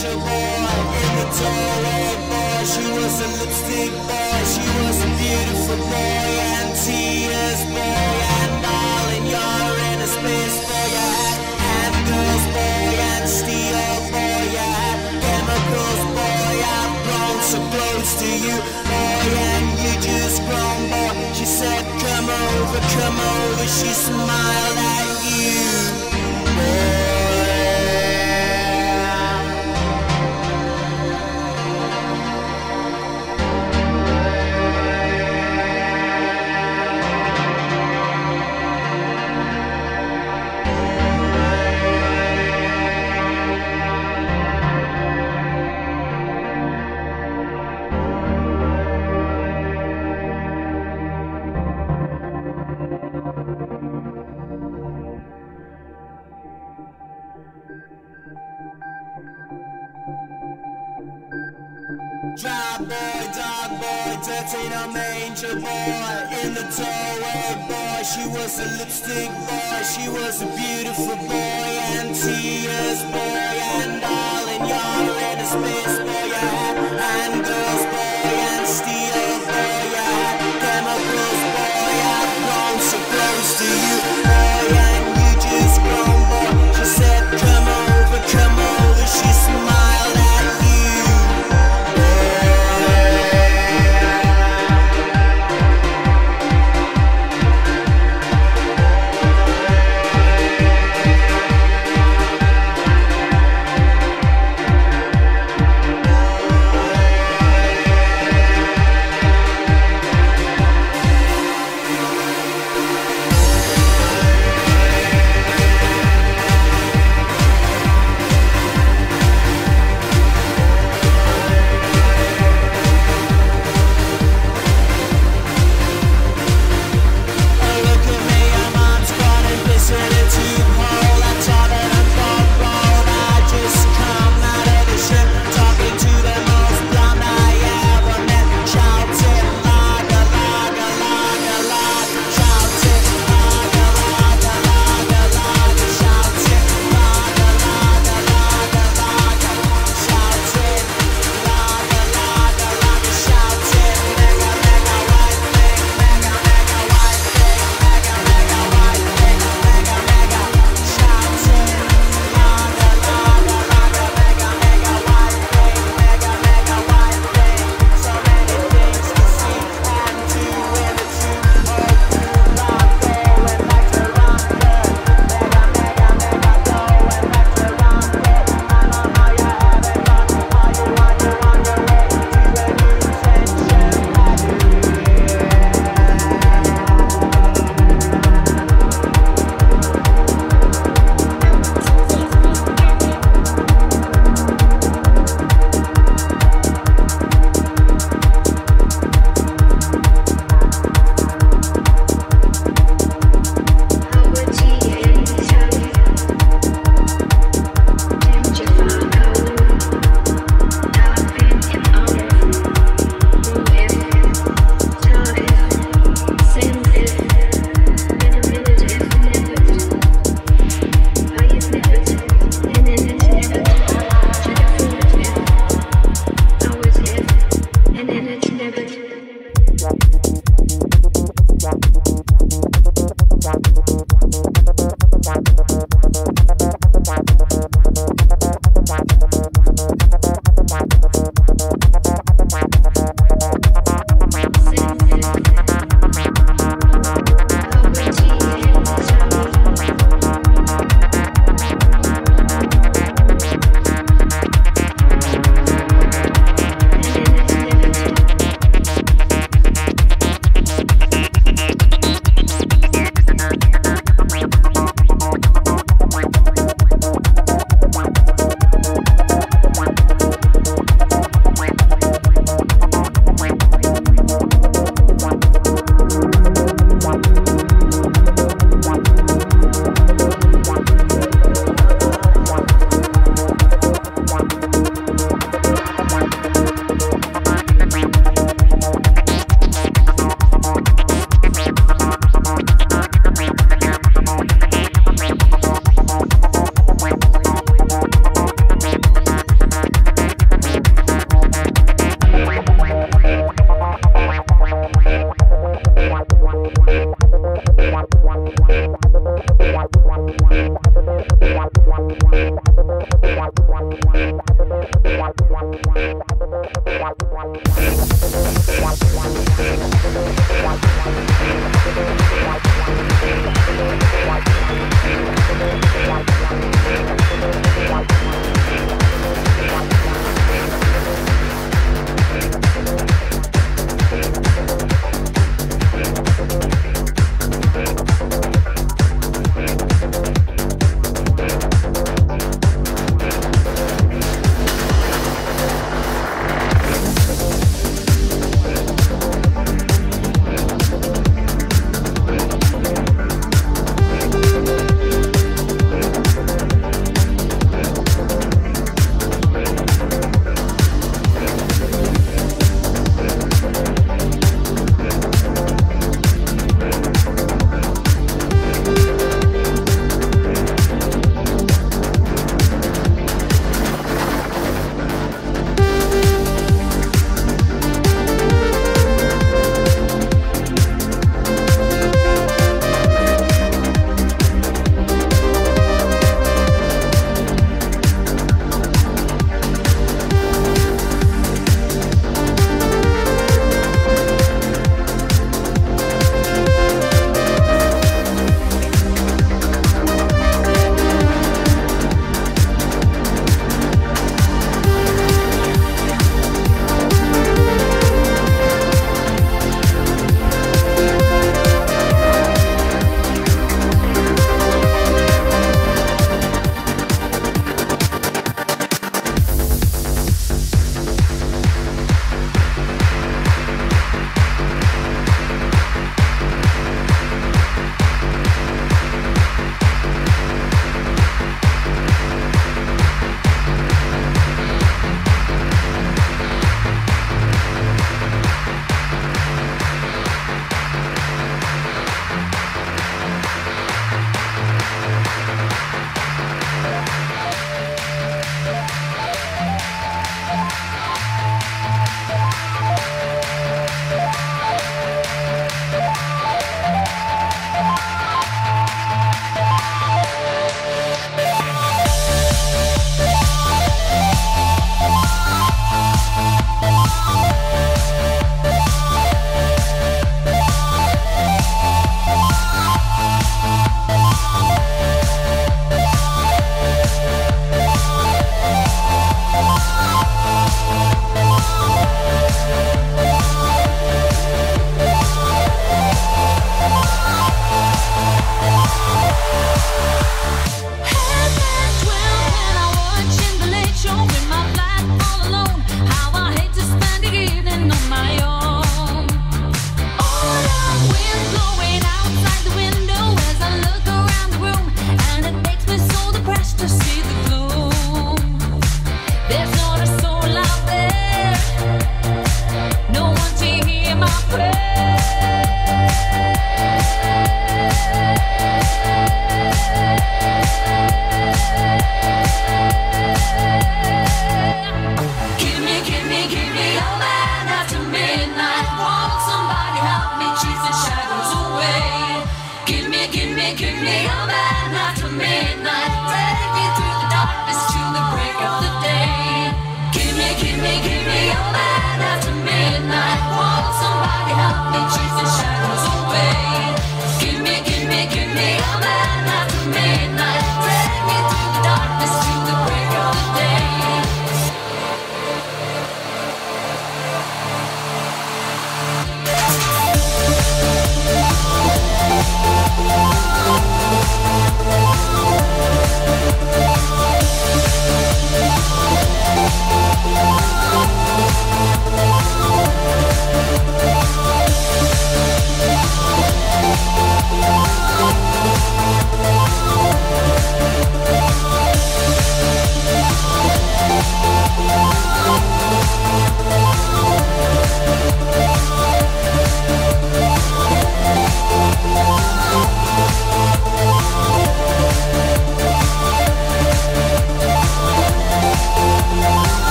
Nature boy in the toilet boy She was a lipstick boy She was a beautiful boy. And tears boy And all in your inner space boy. You had and girls boy And steel boy. You had chemicals boy. I've grown so close to you boy. And you just grown boy She said come over, come over. She smiled at 13, I'm angel boy. In the doorway boy She was a lipstick boy. She was a beautiful boy And tears boy. And all in your head space boy And girls boy.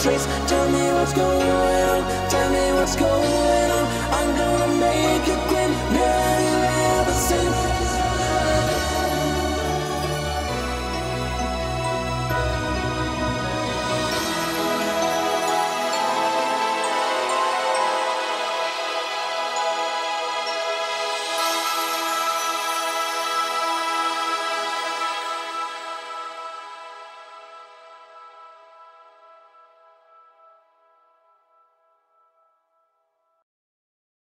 Tell me what's going on. Tell me what's going on.